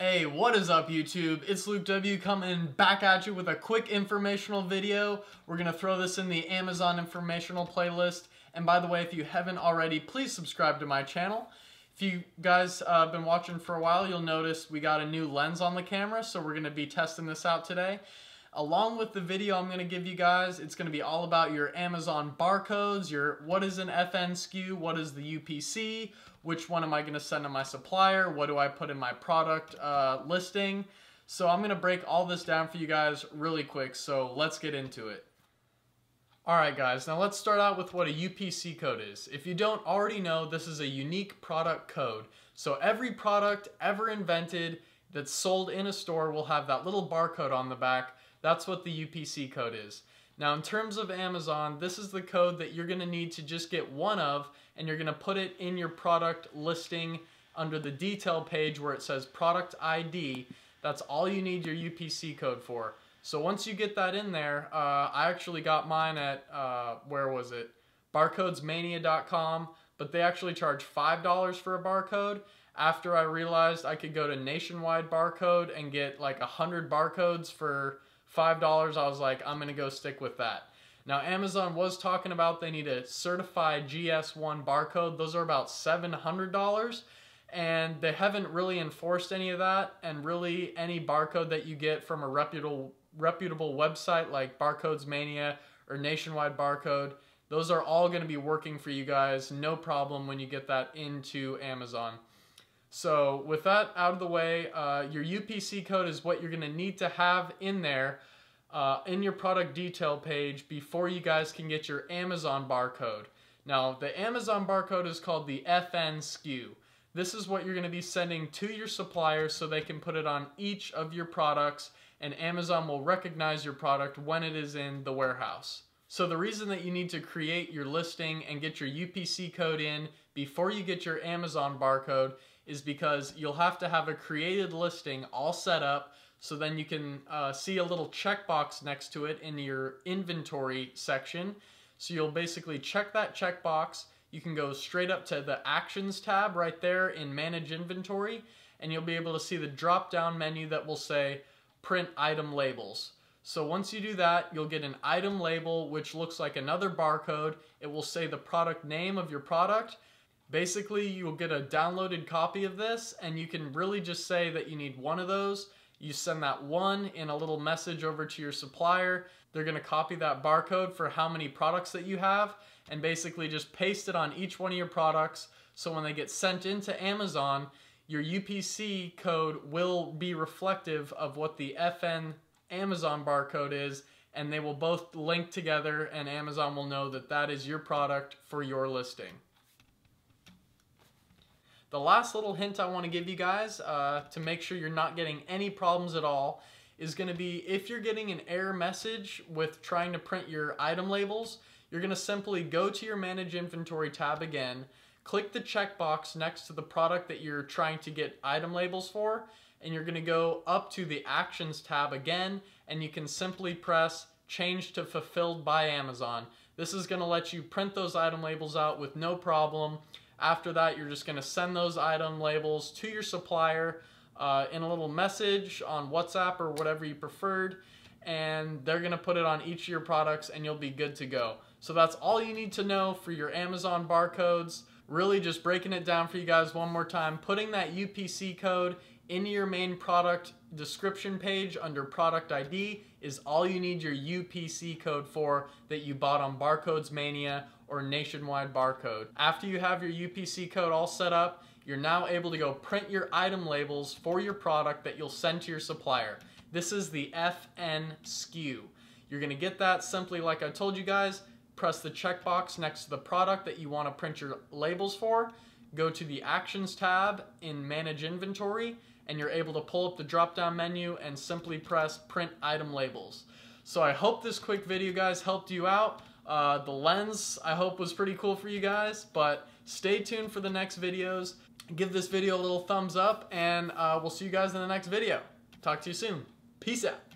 Hey, what is up YouTube? It's Luke W coming back at you with a quick informational video. We're to throw this in the Amazon informational playlist. And by the way, if you haven't already, please subscribe to my channel. If you guys uh, been watching for a while, you'll notice we got a new lens on the camera, so we're to be testing this out today. Along with the video I'm going to give you guys, it's going to be all about your Amazon barcodes, your what is an FN SKU, what is the UPC, which one am I going to send to my supplier, what do I put in my product uh, listing. So I'm going to break all this down for you guys really quick, so let's get into it. Alright guys, now let's start out with what a UPC code is. If you don't already know, this is a unique product code. So every product ever invented that's sold in a store will have that little barcode on the back. That's what the UPC code is. Now in terms of Amazon, this is the code that you're going to need to just get one of and you're going to put it in your product listing under the detail page where it says product ID. That's all you need your UPC code for. So once you get that in there, uh, I actually got mine at, uh, where was it? Barcodesmania.com, but they actually charge $5 for a barcode. After I realized I could go to Nationwide Barcode and get like 100 barcodes for $5, I was like, I'm to go stick with that. Now, Amazon was talking about they need a certified GS1 barcode. Those are about $700 and they haven't really enforced any of that and really any barcode that you get from a reputable reputable website like Barcodes Mania or Nationwide Barcode, those are all going to be working for you guys, no problem when you get that into Amazon. So with that out of the way, uh, your UPC code is what you're going to need to have in there uh, in your product detail page before you guys can get your Amazon barcode. Now, the Amazon barcode is called the FN SKU. This is what you're going to be sending to your suppliers so they can put it on each of your products and Amazon will recognize your product when it is in the warehouse. So the reason that you need to create your listing and get your UPC code in before you get your Amazon barcode is because you'll have to have a created listing all set up so then you can uh, see a little checkbox next to it in your inventory section. So you'll basically check that checkbox. You can go straight up to the Actions tab right there in Manage Inventory and you'll be able to see the drop down menu that will say print item labels. So once you do that, you'll get an item label which looks like another barcode. It will say the product name of your product. Basically, you'll get a downloaded copy of this and you can really just say that you need one of those. You send that one in a little message over to your supplier. They're gonna copy that barcode for how many products that you have and basically just paste it on each one of your products so when they get sent into Amazon, your UPC code will be reflective of what the FN Amazon barcode is, and they will both link together, and Amazon will know that that is your product for your listing. The last little hint I want to give you guys uh, to make sure you're not getting any problems at all is going to be if you're getting an error message with trying to print your item labels, you're going to simply go to your Manage Inventory tab again, click the checkbox next to the product that you're trying to get item labels for, and you're gonna go up to the Actions tab again, and you can simply press Change to Fulfilled by Amazon. This is gonna let you print those item labels out with no problem. After that, you're just gonna send those item labels to your supplier uh, in a little message on WhatsApp or whatever you preferred, and they're gonna put it on each of your products and you'll be good to go. So that's all you need to know for your Amazon barcodes really just breaking it down for you guys one more time, putting that UPC code into your main product description page under product ID is all you need your UPC code for that you bought on Barcodes Mania or Nationwide Barcode. After you have your UPC code all set up, you're now able to go print your item labels for your product that you'll send to your supplier. This is the FN SKU. You're gonna get that simply like I told you guys, press the checkbox next to the product that you want to print your labels for, go to the Actions tab in Manage Inventory, and you're able to pull up the drop-down menu and simply press Print Item Labels. So I hope this quick video, guys, helped you out. Uh, the lens, I hope, was pretty cool for you guys, but stay tuned for the next videos. Give this video a little thumbs up, and uh, we'll see you guys in the next video. Talk to you soon. Peace out.